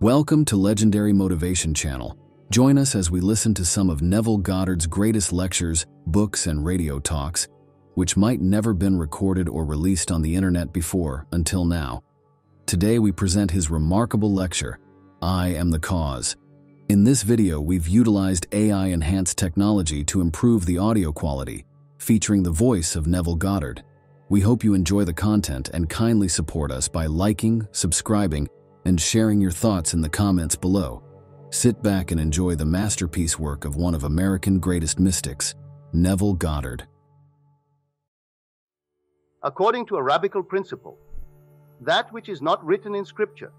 Welcome to Legendary Motivation Channel. Join us as we listen to some of Neville Goddard's greatest lectures, books, and radio talks, which might never been recorded or released on the internet before until now. Today we present his remarkable lecture, I Am the Cause. In this video, we've utilized AI-enhanced technology to improve the audio quality, featuring the voice of Neville Goddard. We hope you enjoy the content and kindly support us by liking, subscribing, and sharing your thoughts in the comments below. Sit back and enjoy the masterpiece work of one of American greatest mystics, Neville Goddard. According to a rabbinical principle, that which is not written in Scripture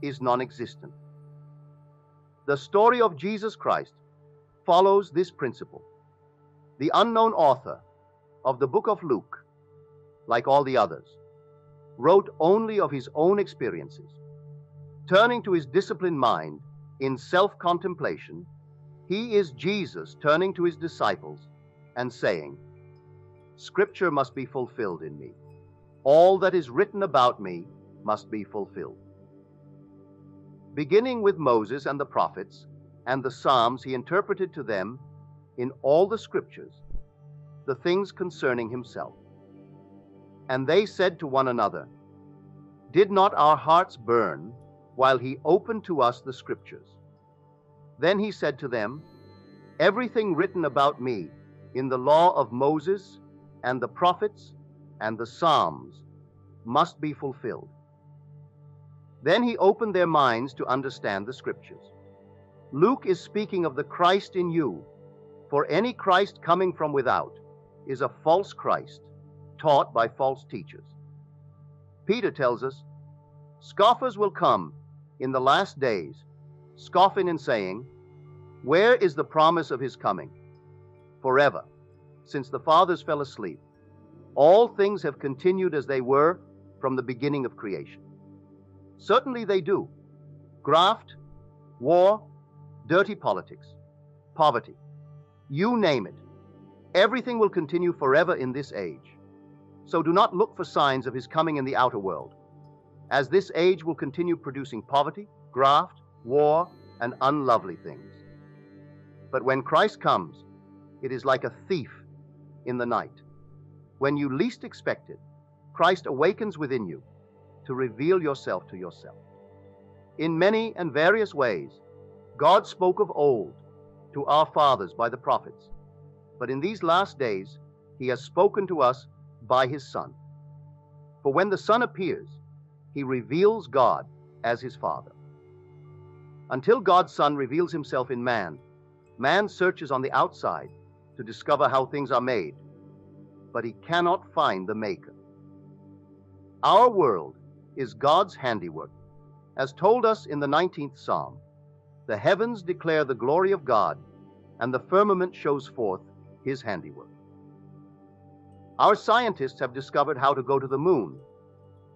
is non existent. The story of Jesus Christ follows this principle. The unknown author of the book of Luke, like all the others, wrote only of his own experiences. Turning to his disciplined mind in self contemplation, he is Jesus turning to his disciples and saying, Scripture must be fulfilled in me. All that is written about me must be fulfilled. Beginning with Moses and the prophets and the Psalms, he interpreted to them in all the Scriptures the things concerning himself. And they said to one another, Did not our hearts burn while he opened to us the Scriptures? Then he said to them, Everything written about me in the law of Moses and the prophets and the Psalms must be fulfilled. Then he opened their minds to understand the scriptures. Luke is speaking of the Christ in you, for any Christ coming from without is a false Christ, taught by false teachers. Peter tells us, Scoffers will come in the last days, scoffing and saying, Where is the promise of his coming? Forever since the fathers fell asleep, all things have continued as they were from the beginning of creation. Certainly they do. Graft, war, dirty politics, poverty, you name it. Everything will continue forever in this age. So do not look for signs of his coming in the outer world, as this age will continue producing poverty, graft, war, and unlovely things. But when Christ comes, it is like a thief in the night. When you least expect it, Christ awakens within you to reveal yourself to yourself. In many and various ways, God spoke of old to our fathers by the prophets, but in these last days, He has spoken to us by His Son. For when the Son appears, He reveals God as His Father. Until God's Son reveals Himself in man, man searches on the outside to discover how things are made, but he cannot find the maker. Our world is God's handiwork. As told us in the 19th Psalm, the heavens declare the glory of God, and the firmament shows forth his handiwork. Our scientists have discovered how to go to the moon,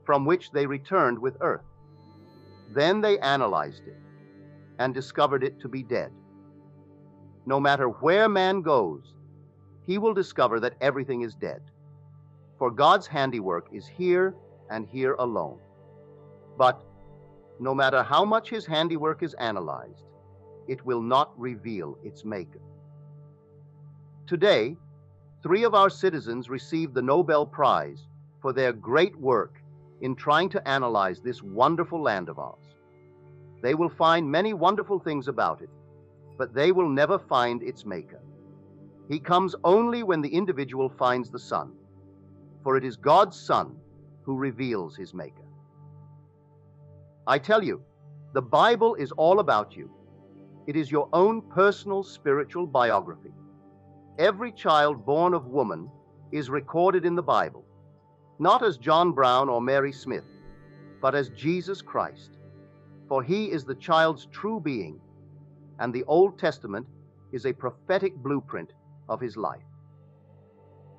from which they returned with Earth. Then they analyzed it and discovered it to be dead no matter where man goes, he will discover that everything is dead. For God's handiwork is here and here alone. But no matter how much his handiwork is analyzed, it will not reveal its maker. Today, three of our citizens received the Nobel Prize for their great work in trying to analyze this wonderful land of ours. They will find many wonderful things about it, but they will never find its maker. He comes only when the individual finds the Son, for it is God's Son who reveals his maker. I tell you, the Bible is all about you. It is your own personal spiritual biography. Every child born of woman is recorded in the Bible, not as John Brown or Mary Smith, but as Jesus Christ, for he is the child's true being and the Old Testament is a prophetic blueprint of his life.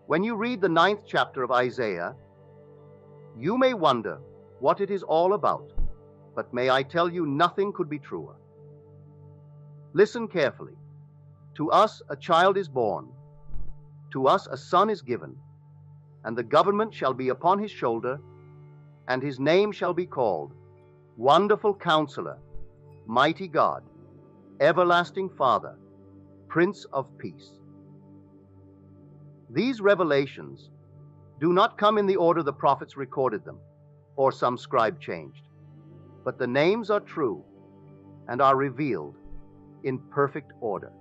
When you read the ninth chapter of Isaiah, you may wonder what it is all about, but may I tell you, nothing could be truer. Listen carefully. To us a child is born, to us a son is given, and the government shall be upon his shoulder, and his name shall be called Wonderful Counselor Mighty God, Everlasting Father, Prince of Peace. These revelations do not come in the order the prophets recorded them, or some scribe changed, but the names are true and are revealed in perfect order.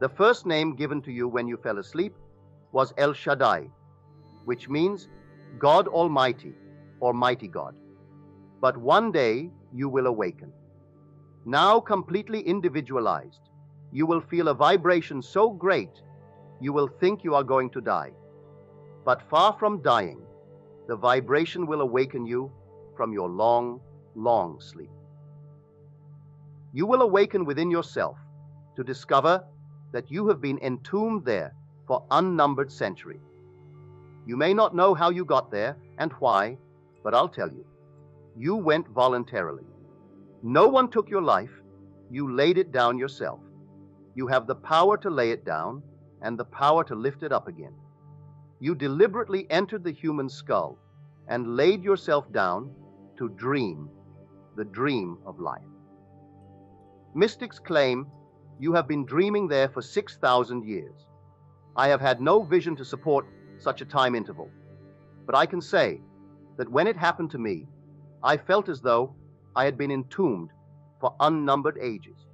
The first name given to you when you fell asleep was El Shaddai, which means God Almighty or Mighty God. But one day you will awaken. Now completely individualized, you will feel a vibration so great you will think you are going to die. But far from dying, the vibration will awaken you from your long, long sleep. You will awaken within yourself to discover that you have been entombed there for unnumbered centuries. You may not know how you got there and why, but I'll tell you. You went voluntarily. No one took your life, you laid it down yourself. You have the power to lay it down and the power to lift it up again. You deliberately entered the human skull and laid yourself down to dream the dream of life. Mystics claim you have been dreaming there for 6,000 years. I have had no vision to support such a time interval, but I can say that when it happened to me, I felt as though I had been entombed for unnumbered ages.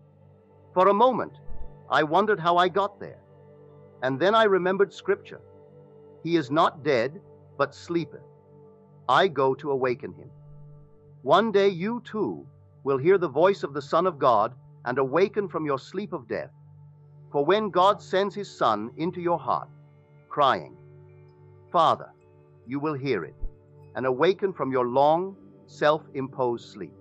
For a moment, I wondered how I got there. And then I remembered Scripture He is not dead, but sleepeth. I go to awaken him. One day you too will hear the voice of the Son of God and awaken from your sleep of death. For when God sends his Son into your heart, crying, Father, you will hear it, and awaken from your long, self imposed sleep.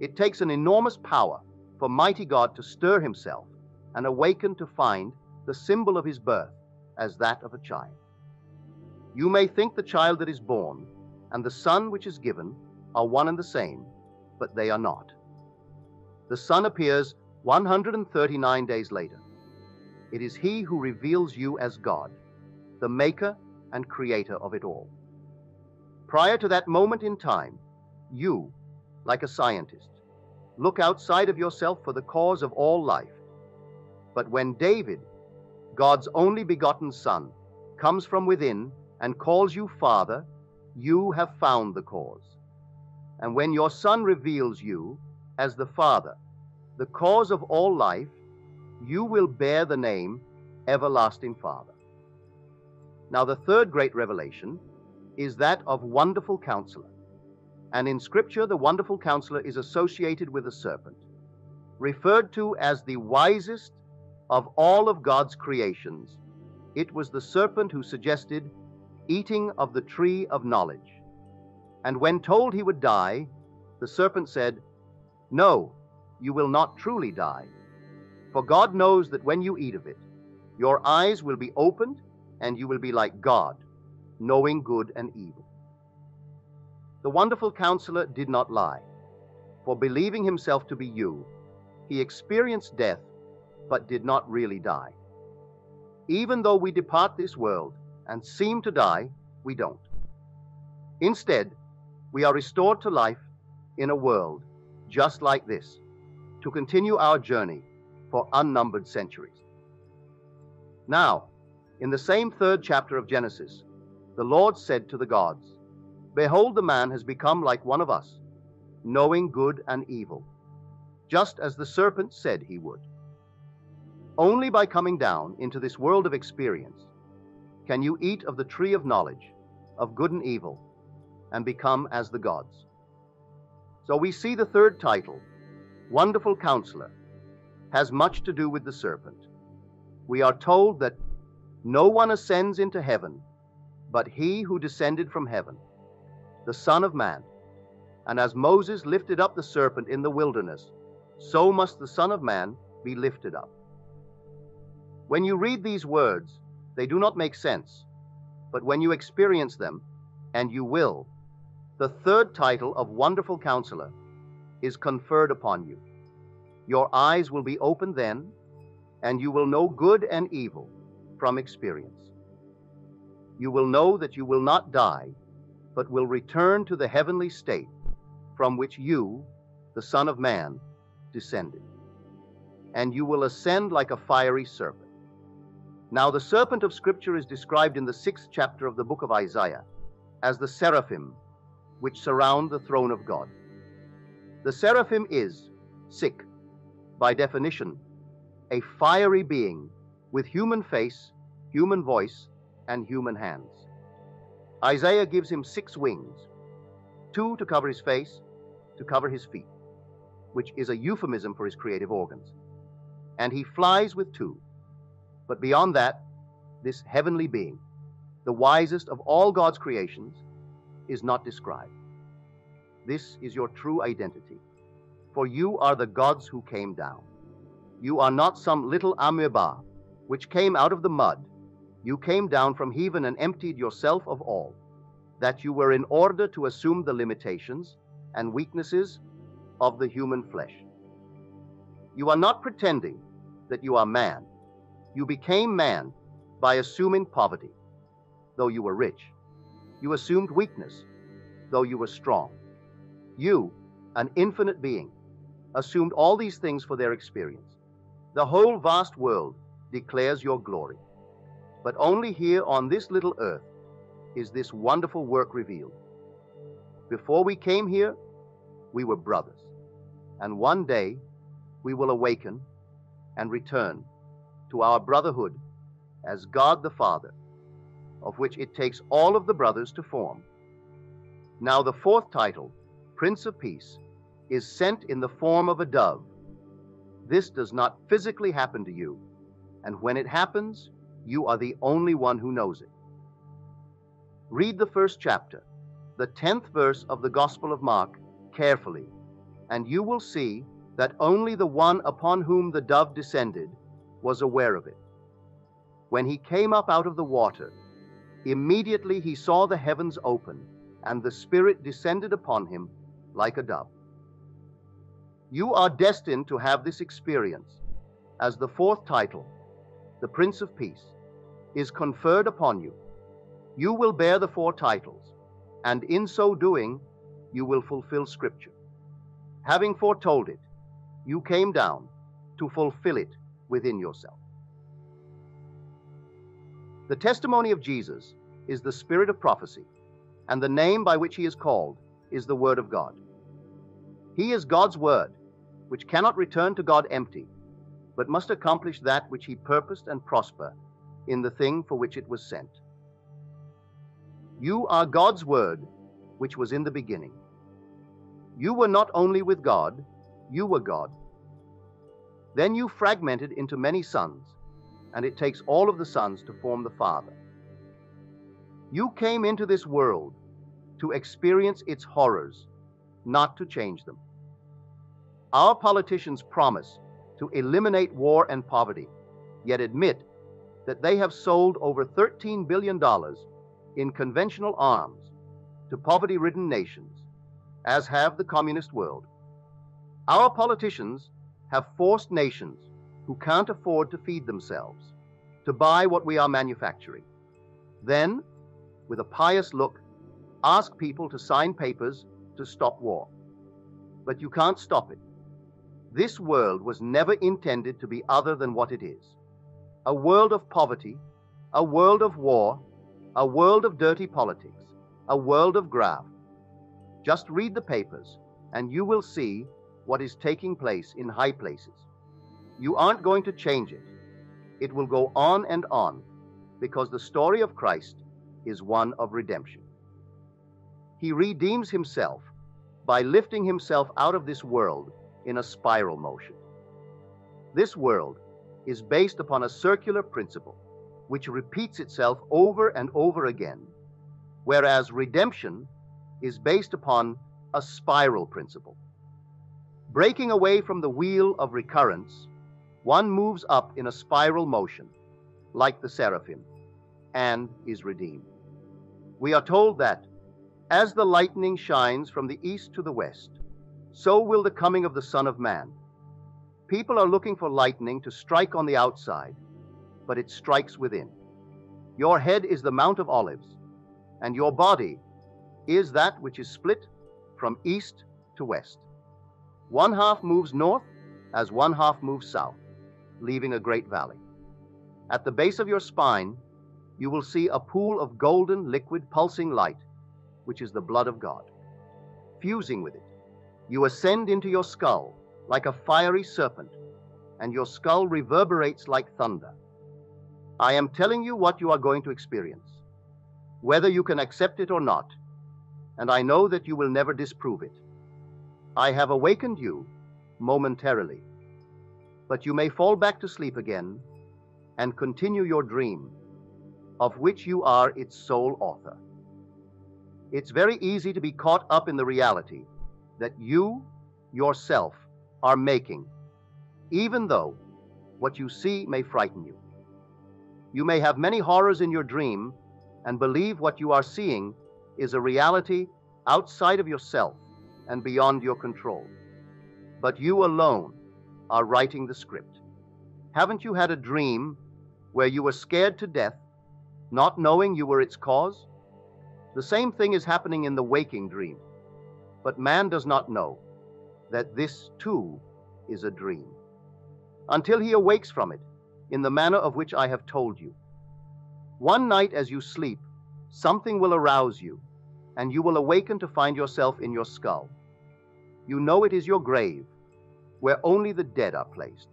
It takes an enormous power for mighty God to stir himself and awaken to find the symbol of his birth as that of a child. You may think the child that is born and the son which is given are one and the same, but they are not. The Son appears 139 days later. It is He who reveals you as God, the maker and creator of it all. Prior to that moment in time, you, like a scientist, look outside of yourself for the cause of all life. But when David, God's only begotten Son, comes from within and calls you Father, you have found the cause. And when your Son reveals you as the Father, the cause of all life, you will bear the name Everlasting Father. Now, the third great revelation is that of Wonderful Counselor. And in Scripture, the Wonderful Counselor is associated with the serpent, referred to as the wisest of all of God's creations. It was the serpent who suggested eating of the tree of knowledge. And when told he would die, the serpent said, No, you will not truly die. For God knows that when you eat of it, your eyes will be opened and you will be like God, knowing good and evil. The wonderful counselor did not lie, for believing himself to be you, he experienced death but did not really die. Even though we depart this world and seem to die, we don't. Instead, we are restored to life in a world just like this to continue our journey for unnumbered centuries. Now, in the same third chapter of Genesis, the Lord said to the gods, Behold, the man has become like one of us, knowing good and evil, just as the serpent said he would. Only by coming down into this world of experience can you eat of the tree of knowledge, of good and evil, and become as the gods. So we see the third title, Wonderful Counselor, has much to do with the serpent. We are told that no one ascends into heaven but he who descended from heaven, the Son of Man. And as Moses lifted up the serpent in the wilderness, so must the Son of Man be lifted up. When you read these words, they do not make sense, but when you experience them, and you will, the third title of Wonderful Counselor is conferred upon you. Your eyes will be opened then, and you will know good and evil from experience. You will know that you will not die, but will return to the heavenly state from which you, the Son of Man, descended, and you will ascend like a fiery serpent. Now, the serpent of Scripture is described in the sixth chapter of the book of Isaiah as the seraphim which surround the throne of God. The seraphim is, sick, by definition, a fiery being with human face, human voice, and human hands. Isaiah gives him six wings two to cover his face, to cover his feet, which is a euphemism for his creative organs. And he flies with two. But beyond that, this heavenly being, the wisest of all God's creations, is not described. This is your true identity, for you are the gods who came down. You are not some little amoeba which came out of the mud. You came down from heaven and emptied yourself of all, that you were in order to assume the limitations and weaknesses of the human flesh. You are not pretending that you are man. You became man by assuming poverty, though you were rich. You assumed weakness, though you were strong. You, an infinite being, assumed all these things for their experience. The whole vast world declares your glory. But only here on this little earth is this wonderful work revealed. Before we came here, we were brothers. And one day, we will awaken and return to our brotherhood as God the Father, of which it takes all of the brothers to form. Now, the fourth title, Prince of Peace, is sent in the form of a dove this does not physically happen to you, and when it happens, you are the only one who knows it. Read the first chapter, the 10th verse of the Gospel of Mark, carefully, and you will see that only the one upon whom the dove descended was aware of it. When he came up out of the water, immediately he saw the heavens open, and the Spirit descended upon him like a dove. You are destined to have this experience as the fourth title, the Prince of Peace, is conferred upon you. You will bear the four titles, and in so doing, you will fulfill Scripture. Having foretold it, you came down to fulfill it within yourself. The testimony of Jesus is the spirit of prophecy, and the name by which he is called is the Word of God. He is God's Word, which cannot return to God empty, but must accomplish that which he purposed and prosper in the thing for which it was sent. You are God's word, which was in the beginning. You were not only with God, you were God. Then you fragmented into many sons, and it takes all of the sons to form the Father. You came into this world to experience its horrors, not to change them. Our politicians promise to eliminate war and poverty, yet admit that they have sold over $13 billion in conventional arms to poverty ridden nations, as have the communist world. Our politicians have forced nations who can't afford to feed themselves to buy what we are manufacturing. Then, with a pious look, ask people to sign papers to stop war. But you can't stop it. This world was never intended to be other than what it is a world of poverty, a world of war, a world of dirty politics, a world of graft. Just read the papers, and you will see what is taking place in high places. You aren't going to change it. It will go on and on because the story of Christ is one of redemption. He redeems himself by lifting himself out of this world in a spiral motion. This world is based upon a circular principle which repeats itself over and over again, whereas redemption is based upon a spiral principle. Breaking away from the wheel of recurrence, one moves up in a spiral motion, like the seraphim, and is redeemed. We are told that as the lightning shines from the east to the west, so will the coming of the Son of Man. People are looking for lightning to strike on the outside, but it strikes within. Your head is the Mount of Olives, and your body is that which is split from east to west. One half moves north, as one half moves south, leaving a great valley. At the base of your spine, you will see a pool of golden, liquid, pulsing light, which is the blood of God. Fusing with it, you ascend into your skull like a fiery serpent, and your skull reverberates like thunder. I am telling you what you are going to experience, whether you can accept it or not, and I know that you will never disprove it. I have awakened you momentarily, but you may fall back to sleep again and continue your dream, of which you are its sole author. It's very easy to be caught up in the reality that you, yourself, are making, even though what you see may frighten you. You may have many horrors in your dream and believe what you are seeing is a reality outside of yourself and beyond your control. But you alone are writing the script. Haven't you had a dream where you were scared to death, not knowing you were its cause? The same thing is happening in the waking dream. But man does not know that this too is a dream until he awakes from it in the manner of which I have told you. One night as you sleep, something will arouse you, and you will awaken to find yourself in your skull. You know it is your grave, where only the dead are placed.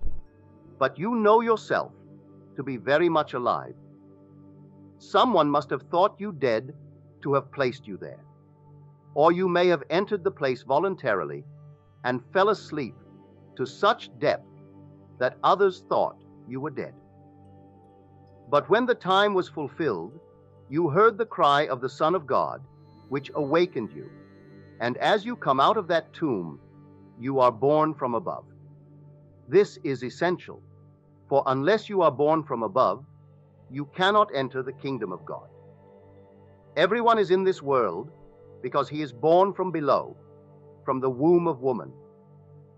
But you know yourself to be very much alive. Someone must have thought you dead to have placed you there. Or you may have entered the place voluntarily and fell asleep to such depth that others thought you were dead. But when the time was fulfilled, you heard the cry of the Son of God, which awakened you. And as you come out of that tomb, you are born from above. This is essential, for unless you are born from above, you cannot enter the kingdom of God. Everyone is in this world because he is born from below, from the womb of woman.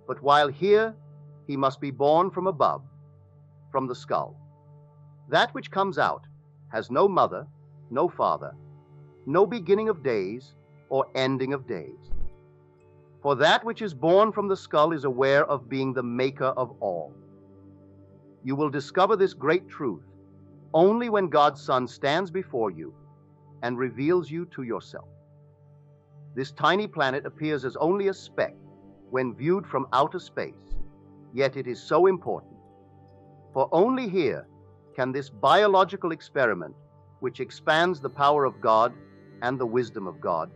But while here, he must be born from above, from the skull. That which comes out has no mother, no father, no beginning of days or ending of days. For that which is born from the skull is aware of being the maker of all. You will discover this great truth only when God's Son stands before you and reveals you to yourself. This tiny planet appears as only a speck when viewed from outer space, yet it is so important. For only here can this biological experiment, which expands the power of God and the wisdom of God,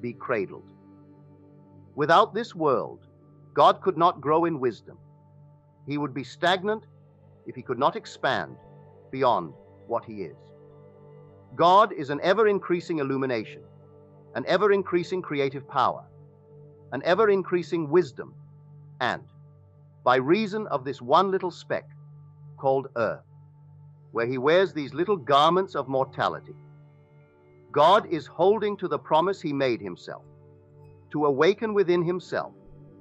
be cradled. Without this world, God could not grow in wisdom. He would be stagnant if he could not expand beyond what he is. God is an ever increasing illumination, an ever increasing creative power, an ever increasing wisdom, and, by reason of this one little speck called earth, where he wears these little garments of mortality, God is holding to the promise he made himself to awaken within himself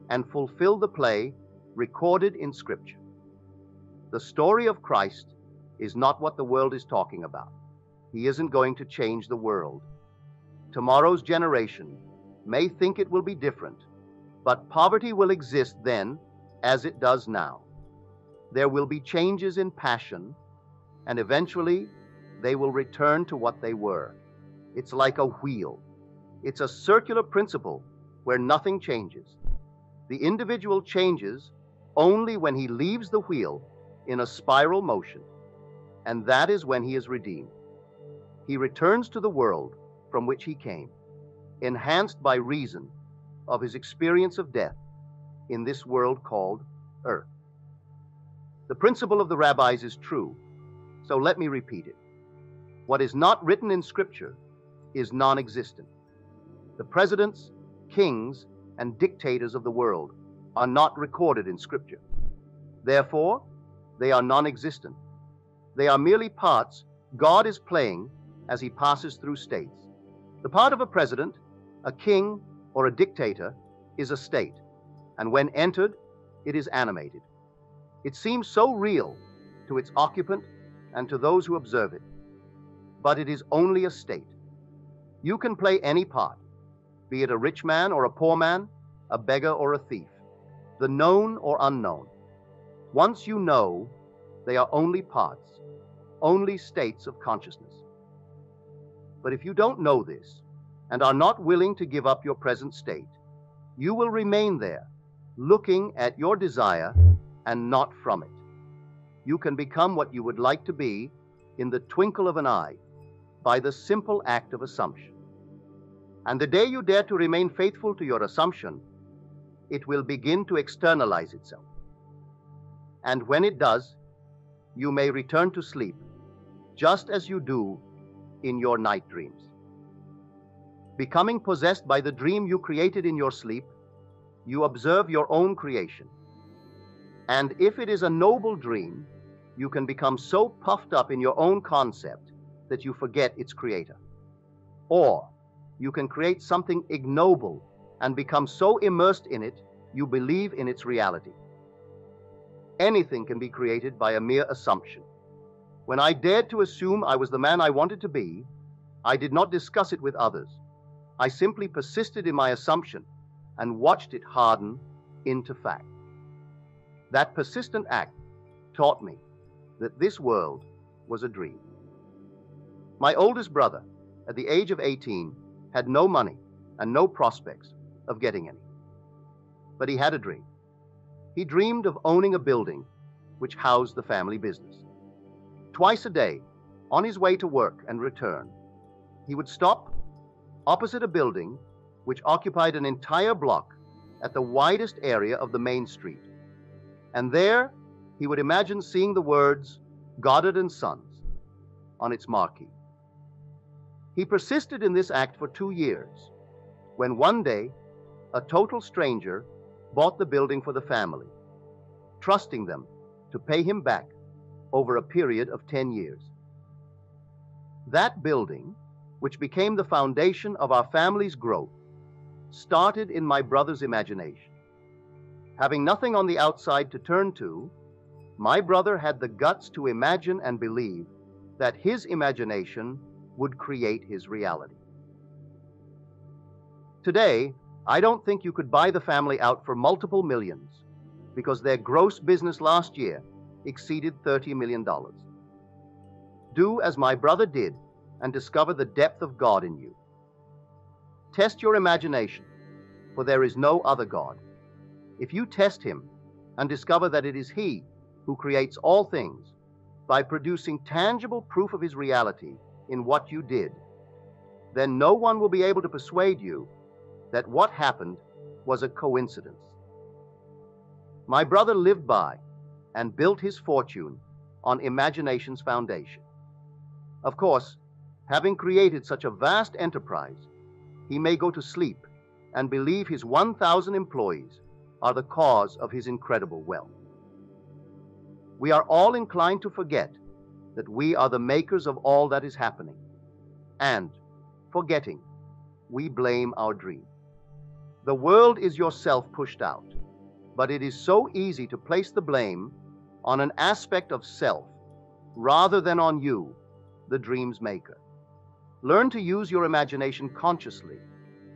and fulfill the play recorded in Scripture. The story of Christ is not what the world is talking about. He isn't going to change the world. Tomorrow's generation may think it will be different, but poverty will exist then as it does now. There will be changes in passion, and eventually they will return to what they were. It's like a wheel. It's a circular principle where nothing changes. The individual changes only when he leaves the wheel in a spiral motion, and that is when he is redeemed. He returns to the world from which he came, enhanced by reason of his experience of death in this world called earth. The principle of the rabbis is true, so let me repeat it. What is not written in Scripture is non existent. The presidents, kings, and dictators of the world are not recorded in Scripture. Therefore, they are non existent. They are merely parts God is playing as he passes through states. The part of a president, a king, or a dictator is a state, and when entered, it is animated. It seems so real to its occupant and to those who observe it, but it is only a state. You can play any part, be it a rich man or a poor man, a beggar or a thief. the known or unknown. Once you know, they are only parts, only states of consciousness. But if you don't know this and are not willing to give up your present state, you will remain there, looking at your desire and not from it. You can become what you would like to be in the twinkle of an eye by the simple act of assumption. And the day you dare to remain faithful to your assumption, it will begin to externalize itself. And when it does, you may return to sleep, just as you do in your night dreams. Becoming possessed by the dream you created in your sleep, you observe your own creation. And if it is a noble dream, you can become so puffed up in your own concept that you forget its creator. Or you can create something ignoble and become so immersed in it you believe in its reality. Anything can be created by a mere assumption. When I dared to assume I was the man I wanted to be, I did not discuss it with others. I simply persisted in my assumption and watched it harden into fact. That persistent act taught me that this world was a dream. My oldest brother, at the age of 18, had no money and no prospects of getting any. But he had a dream. He dreamed of owning a building which housed the family business. Twice a day, on his way to work and return, he would stop opposite a building which occupied an entire block at the widest area of the main street. And there he would imagine seeing the words Goddard and Sons on its marquee. He persisted in this act for two years, when one day a total stranger bought the building for the family, trusting them to pay him back over a period of 10 years. That building, which became the foundation of our family's growth, started in my brother's imagination. Having nothing on the outside to turn to, my brother had the guts to imagine and believe that his imagination would create his reality. Today, I don't think you could buy the family out for multiple millions because their gross business last year exceeded $30 million. Do as my brother did and discover the depth of God in you. Test your imagination, for there is no other God. If you test him and discover that it is he who creates all things by producing tangible proof of his reality in what you did, then no one will be able to persuade you that what happened was a coincidence. My brother lived by and built his fortune on imagination's foundation. Of course, having created such a vast enterprise, he may go to sleep and believe his 1,000 employees are the cause of his incredible wealth. We are all inclined to forget that we are the makers of all that is happening. And, forgetting, we blame our dream. The world is yourself pushed out, but it is so easy to place the blame on an aspect of self rather than on you, the dream's maker. Learn to use your imagination consciously,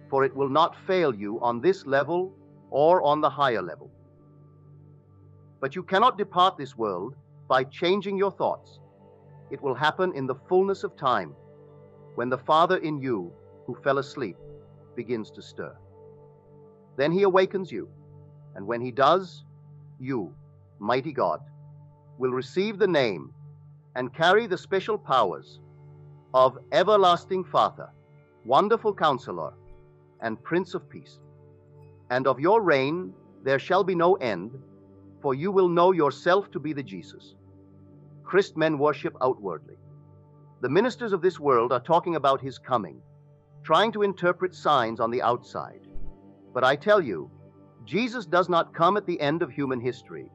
for it will not fail you on this level or on the higher level. But you cannot depart this world by changing your thoughts it will happen in the fullness of time, when the Father in you, who fell asleep, begins to stir. Then he awakens you, and when he does, you, mighty God, will receive the name and carry the special powers of Everlasting Father, Wonderful Counselor, and Prince of Peace. And of your reign there shall be no end, for you will know yourself to be the Jesus Christ men worship outwardly. The ministers of this world are talking about his coming, trying to interpret signs on the outside. But I tell you, Jesus does not come at the end of human history,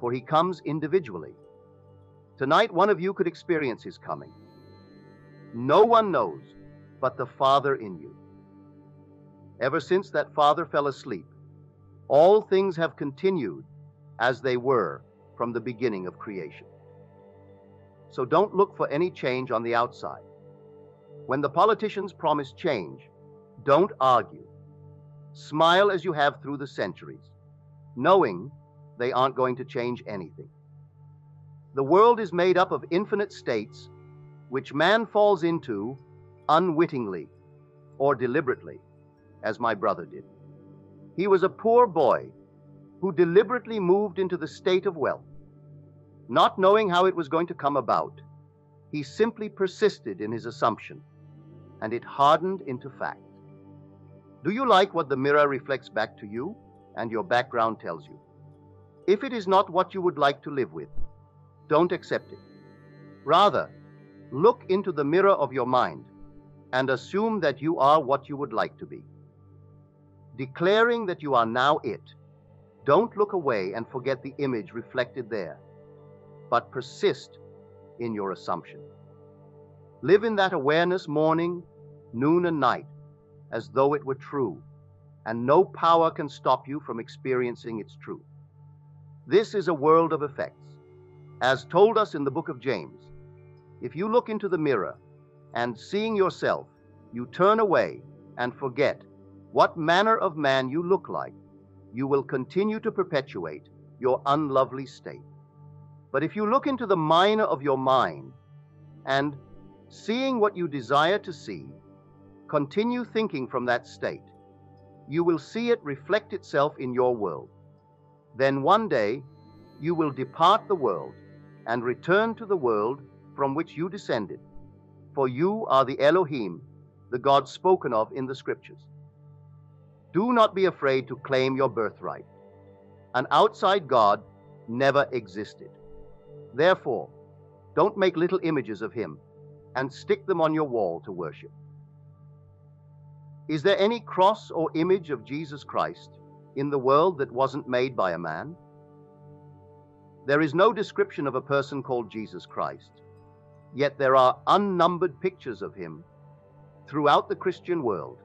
for he comes individually. Tonight, one of you could experience his coming. No one knows but the Father in you. Ever since that Father fell asleep, all things have continued as they were from the beginning of creation. So don't look for any change on the outside. When the politicians promise change, don't argue. Smile as you have through the centuries. knowing they aren't going to change anything. The world is made up of infinite states which man falls into unwittingly or deliberately, as my brother did. He was a poor boy who deliberately moved into the state of wealth. Not knowing how it was going to come about, he simply persisted in his assumption, and it hardened into fact. Do you like what the mirror reflects back to you and your background tells you? If it is not what you would like to live with, don't accept it. Rather, look into the mirror of your mind and assume that you are what you would like to be. Declaring that you are now it, don't look away and forget the image reflected there, but persist in your assumption. Live in that awareness morning, noon, and night as though it were true, and no power can stop you from experiencing its truth. This is a world of effects. As told us in the book of James, if you look into the mirror and seeing yourself, you turn away and forget what manner of man you look like, you will continue to perpetuate your unlovely state. But if you look into the mine of your mind and, seeing what you desire to see, continue thinking from that state, you will see it reflect itself in your world. Then one day you will depart the world and return to the world from which you descended, for you are the Elohim, the God spoken of in the Scriptures. Do not be afraid to claim your birthright. An outside God never existed. Therefore, don't make little images of him and stick them on your wall to worship. Is there any cross or image of Jesus Christ in the world that wasn't made by a man? There is no description of a person called Jesus Christ, yet there are unnumbered pictures of him throughout the Christian world,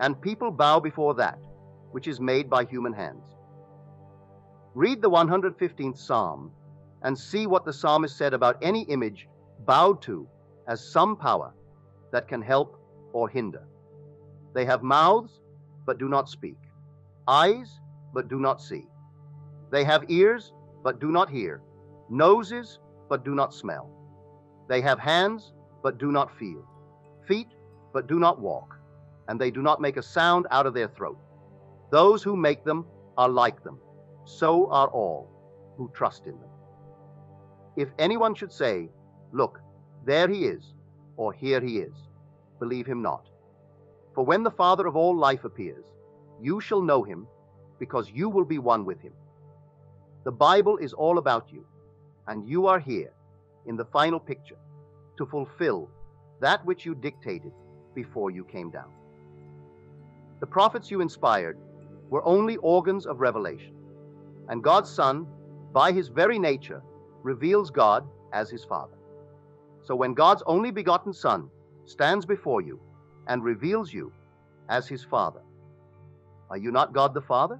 and people bow before that which is made by human hands. Read the 115th Psalm and see what the psalmist said about any image bowed to as some power that can help or hinder. They have mouths, but do not speak, eyes, but do not see. They have ears, but do not hear, noses, but do not smell. They have hands, but do not feel, feet, but do not walk, and they do not make a sound out of their throat. Those who make them are like them. So are all who trust in them. If anyone should say, Look, there he is, or here he is, believe him not. For when the Father of all life appears, you shall know him, because you will be one with him. The Bible is all about you, and you are here in the final picture to fulfill that which you dictated before you came down. The prophets you inspired were only organs of revelation, and God's Son, by his very nature, reveals God as his Father. So when God's only begotten Son stands before you and reveals you as his Father, are you not God the Father?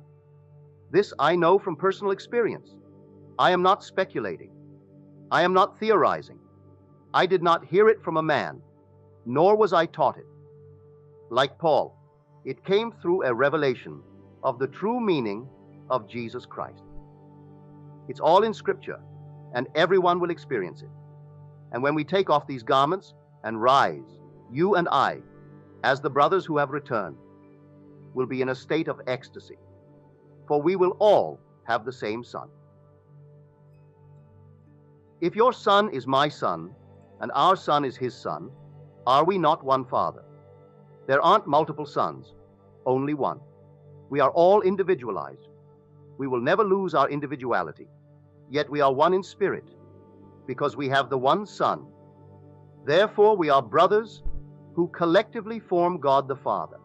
This I know from personal experience. I am not speculating. I am not theorizing. I did not hear it from a man, nor was I taught it. Like Paul, it came through a revelation of the true meaning of Jesus Christ. It's all in Scripture, and everyone will experience it. And when we take off these garments and rise, you and I, as the brothers who have returned, will be in a state of ecstasy for we will all have the same son. If your son is my son, and our son is his son, are we not one father? There aren't multiple sons, only one. We are all individualized. We will never lose our individuality, yet we are one in spirit, because we have the one Son. Therefore, we are brothers who collectively form God the Father.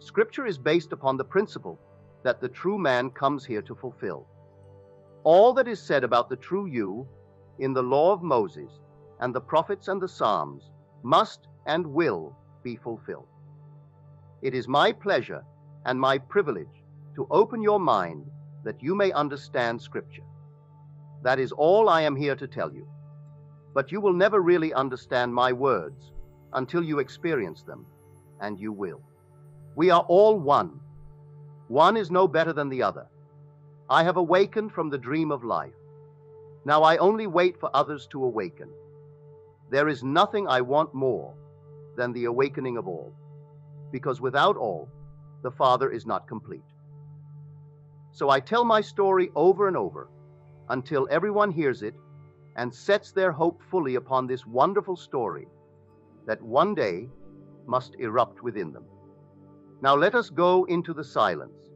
Scripture is based upon the principle that the true man comes here to fulfill. All that is said about the true you in the law of Moses and the prophets and the Psalms must and will be fulfilled. It is my pleasure and my privilege to open your mind that you may understand Scripture. That is all I am here to tell you. But you will never really understand my words until you experience them, and you will. We are all one one is no better than the other. I have awakened from the dream of life. Now I only wait for others to awaken. There is nothing I want more than the awakening of all, because without all, the Father is not complete. So I tell my story over and over until everyone hears it and sets their hope fully upon this wonderful story that one day must erupt within them. Now let us go into the silence